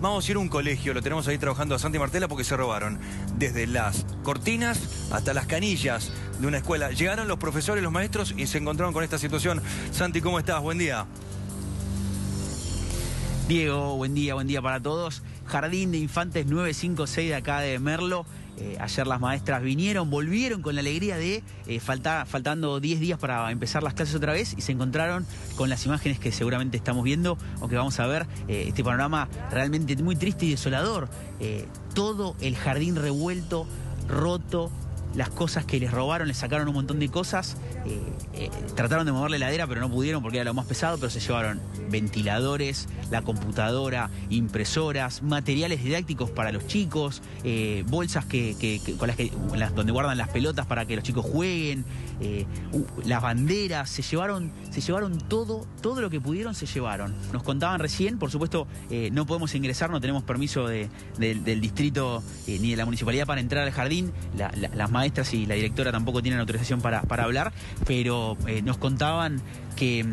Vamos a ir a un colegio, lo tenemos ahí trabajando a Santi Martela porque se robaron desde las cortinas hasta las canillas de una escuela. Llegaron los profesores, los maestros y se encontraron con esta situación. Santi, ¿cómo estás? Buen día. Diego, buen día, buen día para todos. Jardín de Infantes 956 de acá de Merlo. Eh, ayer las maestras vinieron, volvieron con la alegría de eh, faltando 10 días para empezar las clases otra vez y se encontraron con las imágenes que seguramente estamos viendo o que vamos a ver. Eh, este panorama realmente muy triste y desolador. todo el jardín revuelto, roto, las cosas que les robaron, les sacaron un montón de cosas. Eh, eh, trataron de mover la heladera, pero no pudieron porque era lo más pesado, pero se llevaron ventiladores, la computadora, impresoras, materiales didácticos para los chicos, eh, bolsas que, con las que, donde guardan las pelotas para que los chicos jueguen, las banderas, se llevaron, se llevaron todo, todo lo que pudieron se llevaron. Nos contaban recién, por supuesto, no podemos ingresar, no tenemos permiso del distrito ni de la municipalidad para entrar al jardín. las maestras y la directora tampoco tienen autorización para, para hablar, pero eh, nos contaban que,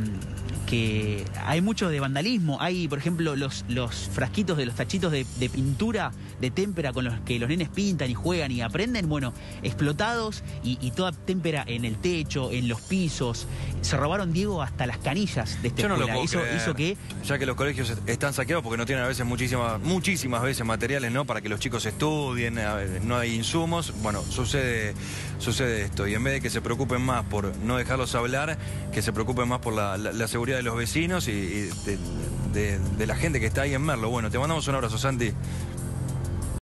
que hay mucho de vandalismo. Hay, por ejemplo, los, los frasquitos de los tachitos de, pintura de témpera con los que los nenes pintan y juegan y aprenden, bueno, explotados y, toda témpera en el techo, en los pisos. Se robaron, Diego, hasta las canillas de esta Yo escuela. No hizo, que... Ya que los colegios están saqueados porque no tienen a veces muchísimas, muchísimas veces materiales, ¿no? Para que los chicos estudien, no hay insumos. Bueno, sucede, sucede esto. Y en vez de que se preocupen más por no dejarlos hablar, que se preocupen más por la, seguridad de los vecinos y, de, de la gente que está ahí en Merlo. Bueno, te mandamos un abrazo, Santi.